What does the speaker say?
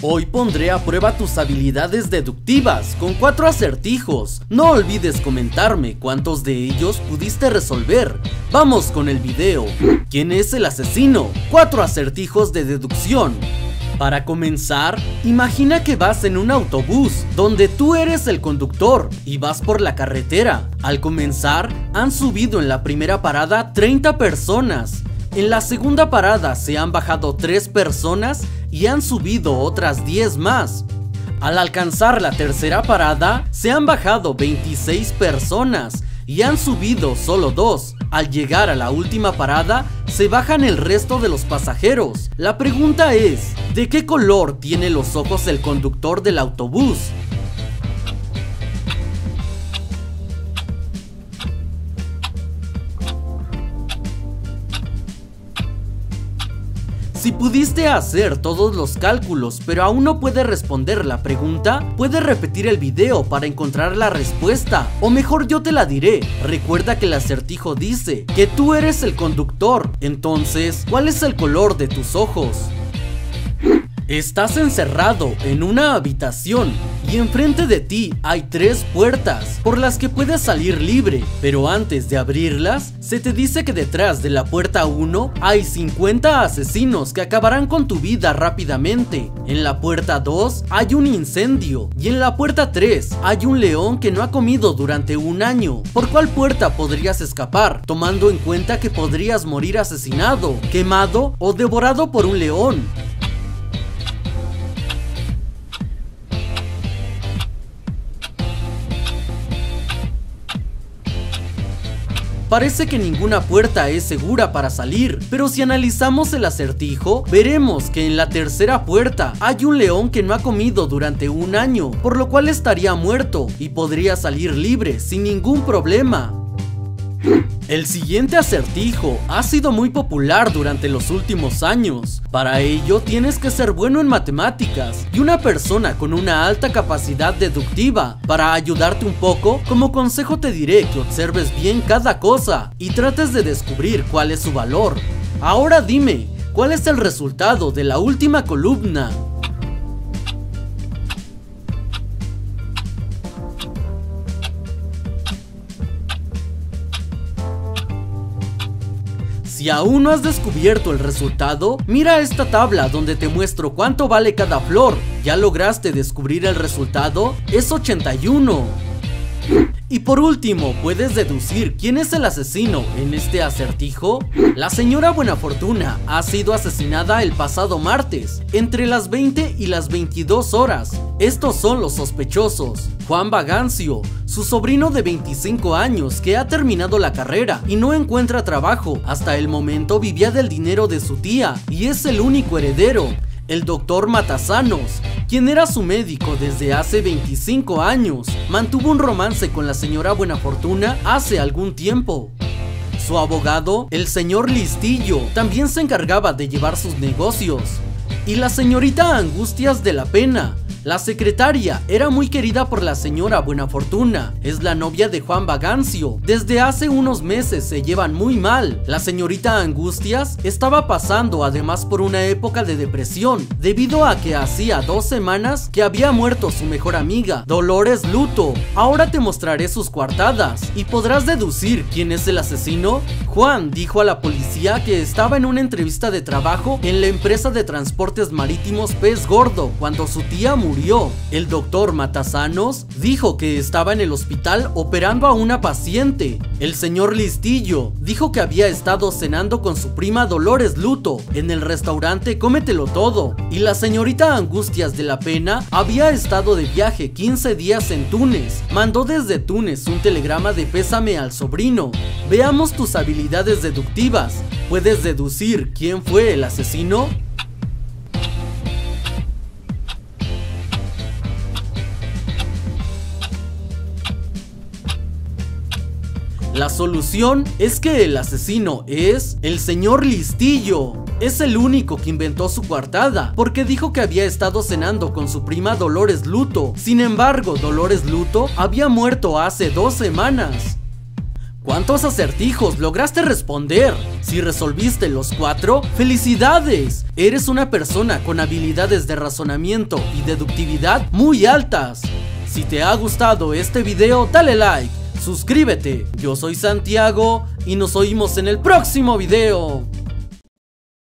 Hoy pondré a prueba tus habilidades deductivas con cuatro acertijos. No olvides comentarme cuántos de ellos pudiste resolver. Vamos con el video. ¿Quién es el asesino? Cuatro acertijos de deducción. Para comenzar, imagina que vas en un autobús donde tú eres el conductor y vas por la carretera. Al comenzar, han subido en la primera parada 30 personas. En la segunda parada se han bajado 3 personas y han subido otras 10 más. Al alcanzar la tercera parada, se han bajado 26 personas y han subido solo 2. Al llegar a la última parada, se bajan el resto de los pasajeros. La pregunta es, ¿de qué color tiene los ojos el conductor del autobús? Si pudiste hacer todos los cálculos pero aún no puedes responder la pregunta, puedes repetir el video para encontrar la respuesta, o mejor yo te la diré. Recuerda que el acertijo dice que tú eres el conductor, entonces, ¿cuál es el color de tus ojos? Estás encerrado en una habitación y enfrente de ti hay tres puertas por las que puedes salir libre, pero antes de abrirlas, se te dice que detrás de la puerta 1 hay 50 asesinos que acabarán con tu vida rápidamente. En la puerta 2 hay un incendio y en la puerta 3 hay un león que no ha comido durante un año. ¿Por cuál puerta podrías escapar, tomando en cuenta que podrías morir asesinado, quemado o devorado por un león? Parece que ninguna puerta es segura para salir, pero si analizamos el acertijo, veremos que en la tercera puerta hay un león que no ha comido durante un año, por lo cual estaría muerto y podría salir libre sin ningún problema. El siguiente acertijo ha sido muy popular durante los últimos años. Para ello tienes que ser bueno en matemáticas y una persona con una alta capacidad deductiva. Para ayudarte un poco, como consejo te diré que observes bien cada cosa y trates de descubrir cuál es su valor. Ahora dime, ¿cuál es el resultado de la última columna? Si aún no has descubierto el resultado, mira esta tabla donde te muestro cuánto vale cada flor. ¿Ya lograste descubrir el resultado? Es 81. Y por último, ¿puedes deducir quién es el asesino en este acertijo? La señora Buenafortuna ha sido asesinada el pasado martes, entre las 20 y las 22 horas. Estos son los sospechosos. Juan Bagancio, su sobrino de 25 años que ha terminado la carrera y no encuentra trabajo. Hasta el momento vivía del dinero de su tía y es el único heredero. El doctor Matasanos, quien era su médico desde hace 25 años, mantuvo un romance con la señora Buenafortuna hace algún tiempo. Su abogado, el señor Listillo, también se encargaba de llevar sus negocios. Y la señorita Angustias de la Pena, la secretaria era muy querida por la señora Buenafortuna, es la novia de Juan Bagancio. Desde hace unos meses se llevan muy mal. La señorita Angustias estaba pasando además por una época de depresión, debido a que hacía dos semanas que había muerto su mejor amiga, Dolores Luto. Ahora te mostraré sus coartadas y podrás deducir quién es el asesino. Juan dijo a la policía que estaba en una entrevista de trabajo en la empresa de transportes marítimos Pez Gordo cuando su tía murió el doctor Matasanos dijo que estaba en el hospital operando a una paciente. El señor Listillo dijo que había estado cenando con su prima Dolores Luto en el restaurante Cómetelo Todo. Y la señorita Angustias de la Pena había estado de viaje 15 días en Túnez. Mandó desde Túnez un telegrama de pésame al sobrino. Veamos tus habilidades deductivas. ¿Puedes deducir quién fue el asesino? La solución es que el asesino es el señor Listillo. Es el único que inventó su coartada, porque dijo que había estado cenando con su prima Dolores Luto. Sin embargo, Dolores Luto había muerto hace dos semanas. ¿Cuántos acertijos lograste responder? Si resolviste los cuatro, felicidades. Eres una persona con habilidades de razonamiento y deductividad muy altas. Si te ha gustado este video, dale like suscríbete. Yo soy Santiago y nos oímos en el próximo video.